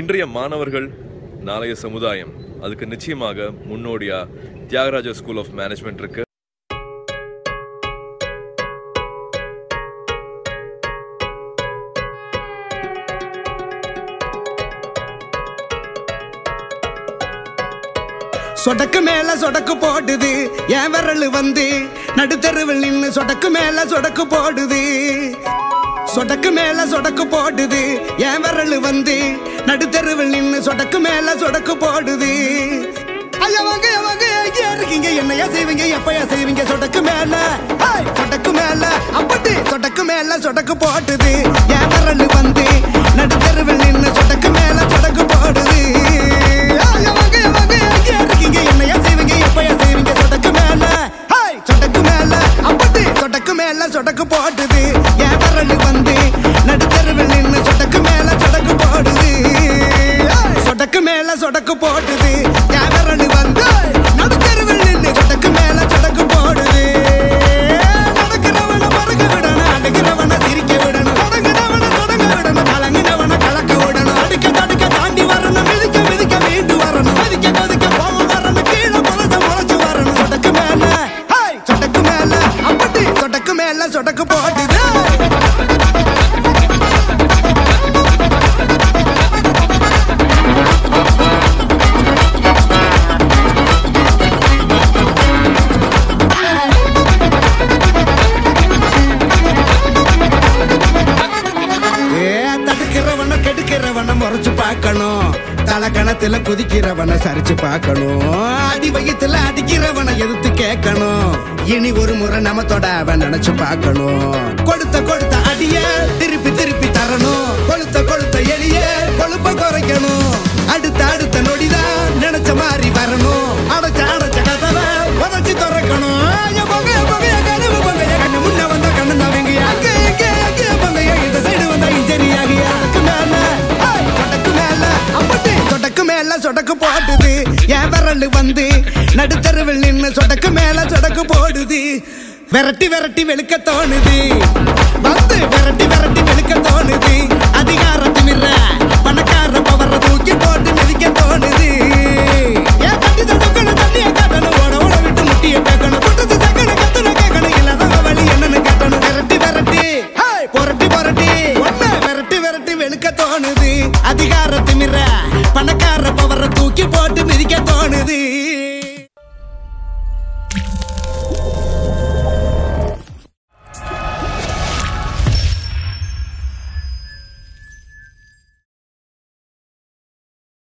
இன்றைய மாணவர்கள் நாளைய சமுதாயம். அதுக்கு நிச்சயமாக முன்னோடியா தியாகராஜா ஸ்கூல் ஆஃப் மேனேஜ்மெண்ட் இருக்கு. சொடக்கு மேல சொடக்கு போடுது என் விரல் வந்து நடுத்தருவில் நின்று சொடக்கு மேல சொடக்கு போடுது. சொடக்கு மேல சொடக்கு போடுது என் விரல் வந்து நடுத்தருவில் நின்னு சொடக்கு மேல சொடக்கு போடுது. ஐயா வாங்க ஐயா வாங்க எங்கே இருக்கீங்க. என்னையா செய்வீங்க எப்பயா செய்வீங்க? சொடக்கு மேல ஹேய், சொடக்கு மேல அப்படி சொடக்கு மேல சொடக்கு போடுது. என் விரல் வந்து நடுத்தருவில் நின்னு சொடக்கு மேல சொடக்கு போடுது. ஐயா வாங்க ஐயா எங்கே இருக்கீங்க. என்னையா செய்வீங்க எப்பயா செய்வீங்க? சொடக்கு மேல ஹேய், சொடக்கு மேல அப்படி சொடக்கு மேல சொடக்கு போடுது. போடுது. என் வந்து நடுத்தருவில் நின்று சடக்கு மேல சடக்கு போடுது. நடக்கிறவன மறக்க விடணும் அடுக்கிறவன சிரிக்க விடணும். தொடங்கினவன தொடங்க விடணும் கலங்கினவன கலக்க விடணும். அடுக்க தடுக்க தாண்டி வரணும் மிதிக்க மிதிக்க மீண்டு வரணும். மதிக்க கொதிக்க போக வரணும் கீழே முளைச்ச முளைச்சு வரணும். சொடக்கு மேல ஹேய், சொடக்கு மேல அப்படி சொடக்கு மேல சொடக்கு போடுது. கெடுக்கிறவன முறைச்சு பார்க்கணும். தலைக்கணத்துல குதிக்கிறவனை சரிச்சு பார்க்கணும். அடி வயித்துல அடிக்கிறவனை எதிர்த்து கேட்கணும். இனி ஒரு முறை நம்ம தொட அவன் நினைச்சு பார்க்கணும். கொடுத்த கொடுத்த அடிய திருப்பி திருப்பி தரணும். கொடுத்த மேல சொடக்கு போடுது. என் விரல் வந்து நடுத்தருவில் நின்னு சொடக்கு மேல சொடக்கு போடுது. விரட்டி விரட்டி வெளுக்க தோணுது. வந்து விரட்டி விரட்டி வெளுக்க தோணுது.